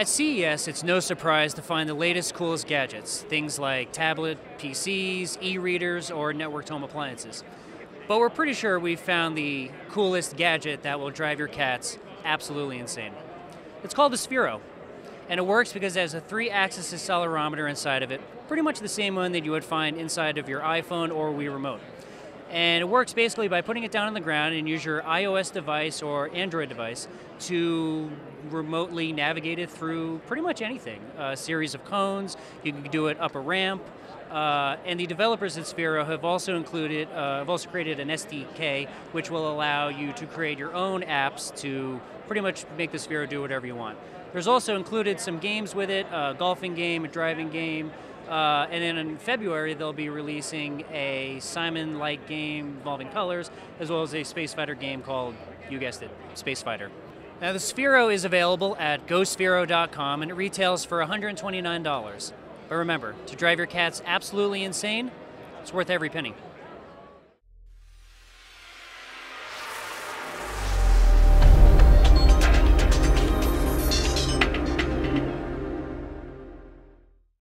At CES, it's no surprise to find the latest, coolest gadgets, things like tablet, PCs, e readers, or networked home appliances. But we're pretty sure we've found the coolest gadget that will drive your cats absolutely insane. It's called the Sphero, and it works because it has a three axis accelerometer inside of it, pretty much the same one that you would find inside of your iPhone or Wii Remote. And it works basically by putting it down on the ground and use your iOS device or Android device to remotely navigate it through pretty much anything. A series of cones, you can do it up a ramp, uh, and the developers at Sphero have also included, uh, have also created an SDK which will allow you to create your own apps to pretty much make the Sphero do whatever you want. There's also included some games with it, a golfing game, a driving game, uh, and then in February, they'll be releasing a Simon like game involving colors, as well as a Space Fighter game called, you guessed it, Space Fighter. Now, the Sphero is available at GoSphero.com and it retails for $129. But remember, to drive your cats absolutely insane, it's worth every penny.